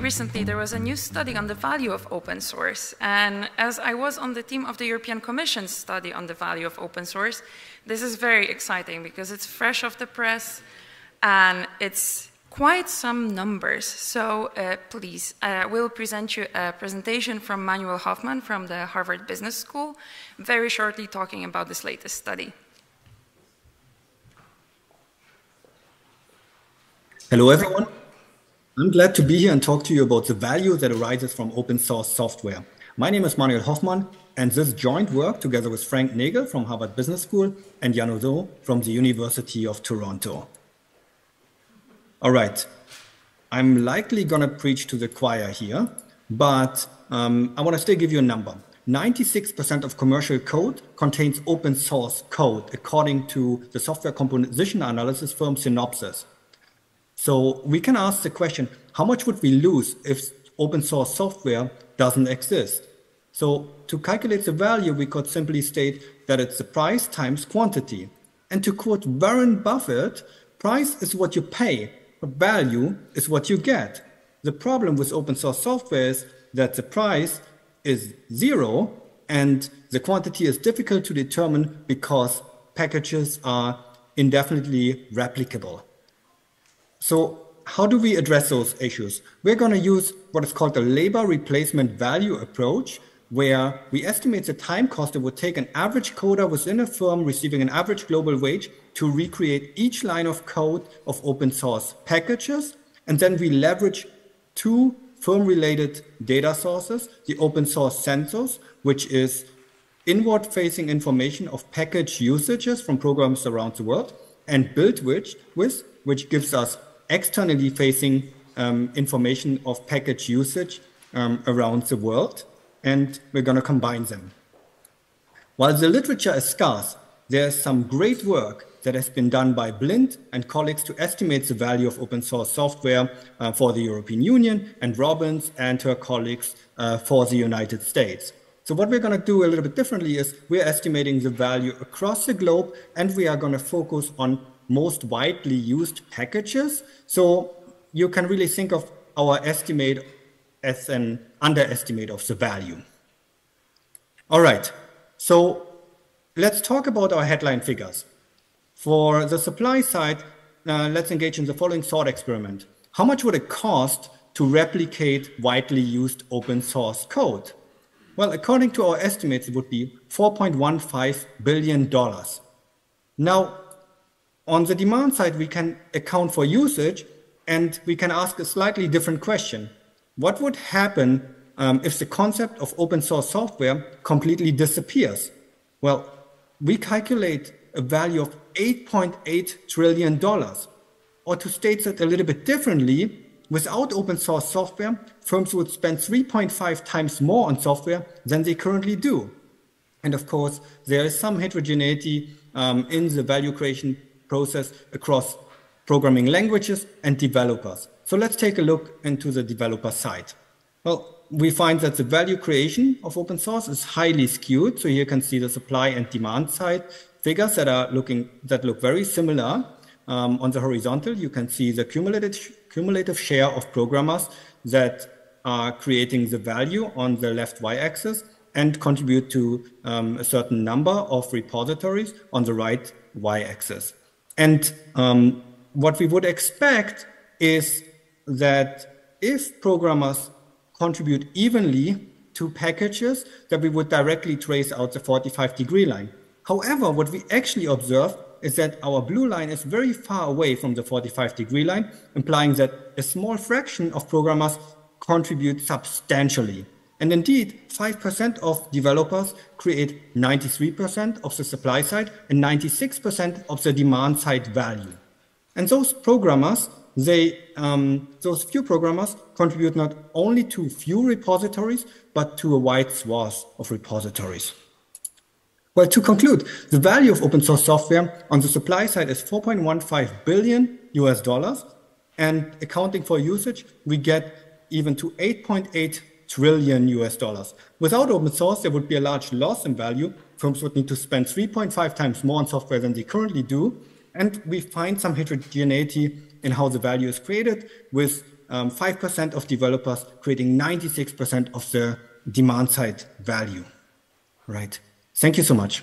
recently there was a new study on the value of open source. And as I was on the team of the European Commission's study on the value of open source, this is very exciting because it's fresh off the press and it's quite some numbers. So uh, please, I will present you a presentation from Manuel Hoffmann from the Harvard Business School, very shortly talking about this latest study. Hello, everyone. I'm glad to be here and talk to you about the value that arises from open source software. My name is Manuel Hoffmann, and this joint work together with Frank Nagle from Harvard Business School and Yanuo Zhou from the University of Toronto. All right. I'm likely going to preach to the choir here, but um, I want to still give you a number. 96% of commercial code contains open source code, according to the software composition analysis firm Synopsys. So we can ask the question how much would we lose if open source software doesn't exist? So to calculate the value, we could simply state that it's the price times quantity. And to quote Warren Buffett, price is what you pay but value is what you get. The problem with open source software is that the price is zero and the quantity is difficult to determine because packages are indefinitely replicable. So how do we address those issues? We're going to use what is called the labor replacement value approach, where we estimate the time cost it would take an average coder within a firm receiving an average global wage to recreate each line of code of open source packages. And then we leverage two firm related data sources the open source census, which is inward facing information of package usages from programs around the world, and BuiltWith, which gives us externally facing um, information of package usage um, around the world. And we're going to combine them. While the literature is scarce, there's some great work that has been done by Blind and colleagues to estimate the value of open source software uh, for the European Union and Robbins and her colleagues uh, for the United States. So what we're going to do a little bit differently is we're estimating the value across the globe and we are going to focus on most widely used packages. So you can really think of our estimate as an underestimate of the value. All right, so let's talk about our headline figures. For the supply side, uh, let's engage in the following thought experiment. How much would it cost to replicate widely used open source code? Well, according to our estimates, it would be $4.15 billion. Now, on the demand side, we can account for usage and we can ask a slightly different question. What would happen um, if the concept of open source software completely disappears? Well, we calculate a value of $8.8 trillion. Or to state it a little bit differently, without open source software, firms would spend 3.5 times more on software than they currently do. And of course, there is some heterogeneity um, in the value creation process across programming languages and developers. So let's take a look into the developer side. Well, we find that the value creation of open source is highly skewed. So here you can see the supply and demand side figures that are looking that look very similar. Um, on the horizontal, you can see the cumulative, cumulative share of programmers that are creating the value on the left y-axis and contribute to um, a certain number of repositories on the right y-axis. And um, what we would expect is that if programmers contribute evenly to packages, that we would directly trace out the 45 degree line. However, what we actually observe is that our blue line is very far away from the 45 degree line, implying that a small fraction of programmers contribute substantially. And indeed, 5% of developers create 93% of the supply side and 96% of the demand side value. And those programmers, they, um, those few programmers contribute not only to few repositories, but to a wide swath of repositories. Well, to conclude, the value of open source software on the supply side is 4.15 billion US dollars, and accounting for usage, we get even to 8.8 trillion US dollars. Without open source, there would be a large loss in value. Firms would need to spend 3.5 times more on software than they currently do. And we find some heterogeneity in how the value is created with um, 5% of developers creating 96% of the demand side value. Right. Thank you so much.